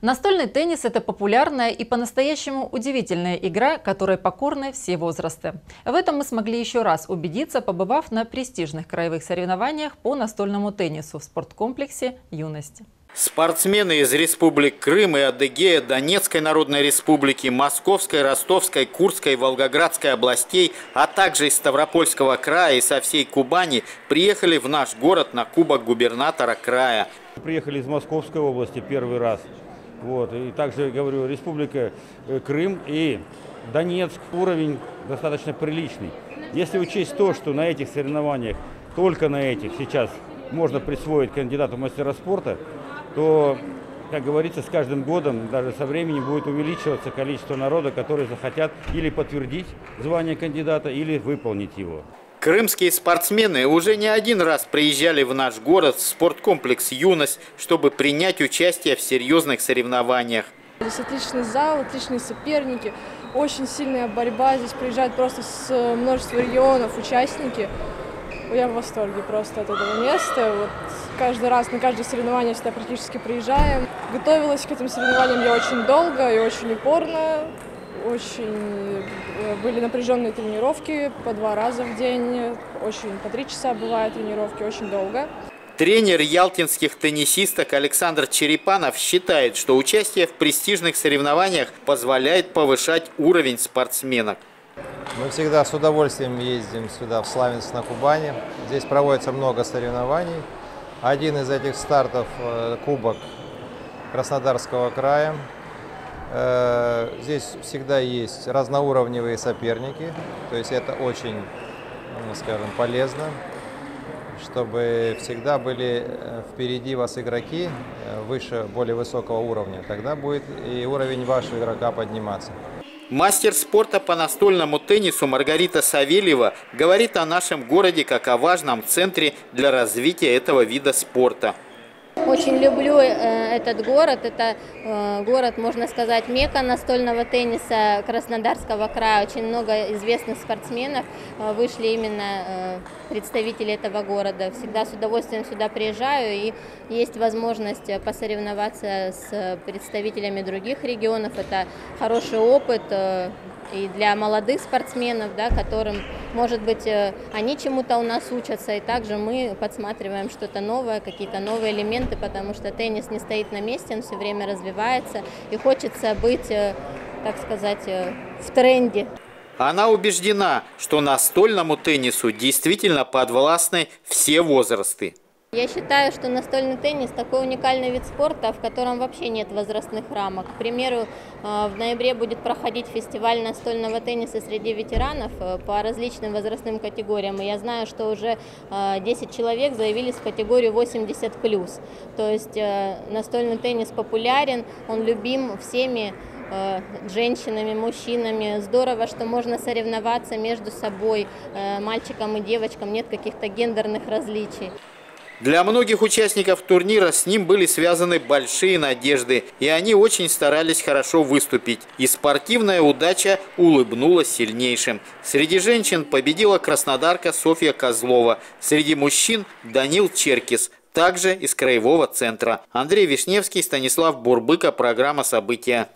Настольный теннис – это популярная и по-настоящему удивительная игра, которой покорны все возрасты. В этом мы смогли еще раз убедиться, побывав на престижных краевых соревнованиях по настольному теннису в спорткомплексе «Юность». Спортсмены из республик Крым и Адыгея, Донецкой Народной Республики, Московской, Ростовской, Курской, Волгоградской областей, а также из Ставропольского края и со всей Кубани приехали в наш город на Кубок губернатора края. Приехали из Московской области первый раз. Вот. И также, говорю, Республика э, Крым и Донецк. Уровень достаточно приличный. Если учесть то, что на этих соревнованиях, только на этих сейчас можно присвоить кандидату мастера спорта, то, как говорится, с каждым годом, даже со временем будет увеличиваться количество народа, которые захотят или подтвердить звание кандидата, или выполнить его. Крымские спортсмены уже не один раз приезжали в наш город, в спорткомплекс «Юность», чтобы принять участие в серьезных соревнованиях. Здесь отличный зал, отличные соперники, очень сильная борьба. Здесь приезжают просто с множества регионов участники. Я в восторге просто от этого места. Вот каждый раз, на каждое соревнование всегда практически приезжаем. Готовилась к этим соревнованиям я очень долго и очень упорно. Очень э, были напряженные тренировки по два раза в день, очень по три часа бывают тренировки, очень долго. Тренер ялтинских теннисисток Александр Черепанов считает, что участие в престижных соревнованиях позволяет повышать уровень спортсменок. Мы всегда с удовольствием ездим сюда, в Славянск на Кубани. Здесь проводится много соревнований. Один из этих стартов э, – Кубок Краснодарского края. Э, здесь всегда есть разноуровневые соперники, то есть это очень, ну, скажем, полезно, чтобы всегда были э, впереди вас игроки э, выше, более высокого уровня. Тогда будет и уровень вашего игрока подниматься. Мастер спорта по настольному теннису Маргарита Савельева говорит о нашем городе как о важном центре для развития этого вида спорта. Очень люблю э, этот город. Это э, город, можно сказать, мека настольного тенниса Краснодарского края. Очень много известных спортсменов э, вышли именно представители этого города. Всегда с удовольствием сюда приезжаю и есть возможность посоревноваться с представителями других регионов. Это хороший опыт и для молодых спортсменов, да, которым, может быть, э, они чему-то у нас учатся, и также мы подсматриваем что-то новое, какие-то новые элементы, потому что теннис не стоит на месте, он все время развивается, и хочется быть, э, так сказать, э, в тренде. Она убеждена, что настольному теннису действительно подвластны все возрасты. Я считаю, что настольный теннис такой уникальный вид спорта, в котором вообще нет возрастных рамок. К примеру, э, в ноябре будет проходить фестиваль настольного тенниса среди ветеранов э, по различным возрастным категориям. И я знаю, что уже 10 э, человек заявились в категорию 80+. То есть настольный теннис популярен, он любим всеми женщинами, мужчинами. Здорово, что можно соревноваться между собой, мальчиком и девочком, нет каких-то гендерных различий. Для многих участников турнира с ним были связаны большие надежды, и они очень старались хорошо выступить. И спортивная удача улыбнулась сильнейшим. Среди женщин победила краснодарка Софья Козлова, среди мужчин Данил Черкис, также из краевого центра. Андрей Вишневский, Станислав Бурбыка, программа «События».